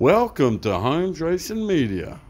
Welcome to Holmes Racing Media.